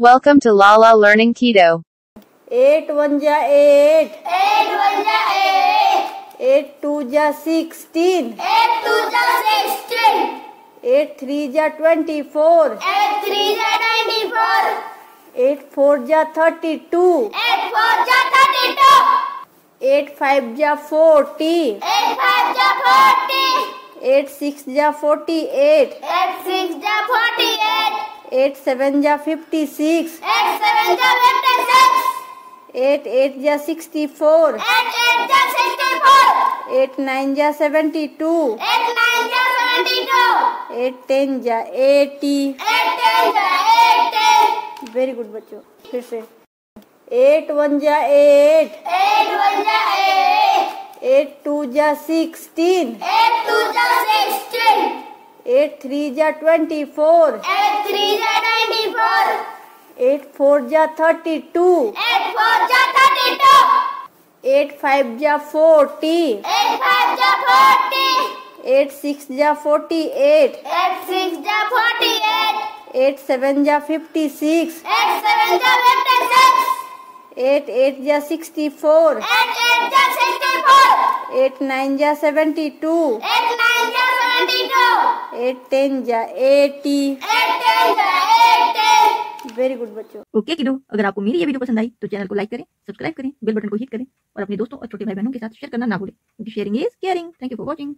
Welcome to Lala Learning Keto. 8 1 ja 8. 8 1 ja 8. 8 2 ja 16. 8 2 ja 16. 8 3 ja 24. 8 3 ja 24. 8 4 ja 32. 8 4 ja 32. 8 5 ja 40. 8 5 ja 40. 8 6 ja 48. 8 6 ja 48. Eight seven जा fifty six eight seven जा fifty six eight eight जा sixty four eight eight जा sixty four eight nine जा seventy two eight nine जा seventy two eight ten जा eighty eight ten जा eighty very good बच्चों. फिर से. एट वन जा एट एट वन जा एट एट टू जा सिक्सटीन एट टू जा सिक्सटीन एट थ्री जा ट्वेंटी फोर एट थ्री जा ट्वेंटी फोर एट फोर जा थर्टी टू एट फोर जा थर्टी टू एट फाइव जा फोर्टी एट फाइव जा forty eight six जा forty eight eight six जा forty eight eight seven जा fifty six eight seven जा fifty six eight eight जा sixty four eight eight जा sixty four eight nine जा seventy two eight ten जा eighty Eight ten ja very good बच्चों। Okay kiddo अगर आपको मेरी ये वीडियो पसंद आई तो चैनल को लाइक करें सब्सक्राइब करें बेल बटन को हिट करें और अपने दोस्तों और छोटे भाई बहनों के साथ शेयर करना ना भूलें। क्योंकि sharing is caring thank you for watching